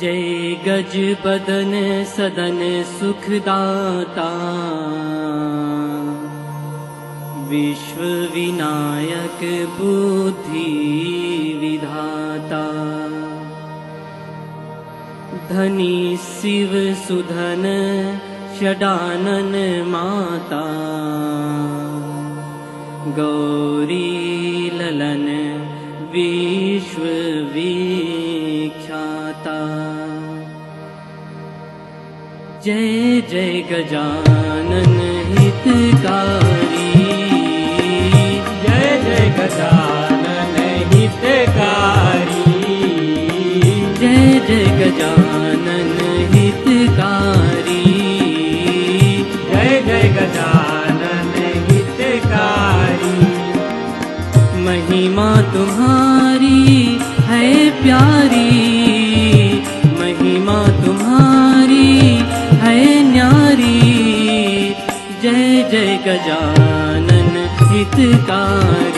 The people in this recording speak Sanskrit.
जय गज बदन सदन सुखदाता। विश्व विनायक बुद्धि विधाता धनी शिव सुधन षडानन माता। गौरी ललन विश्व जय जय गजानन हितकारी। जय जय गजानन हितकारी। जय जय गजानन हितकारी। जय जय गजानन हितकारी। महिमा तुम्हारी है प्यारी। जय जय गजानन हितकारी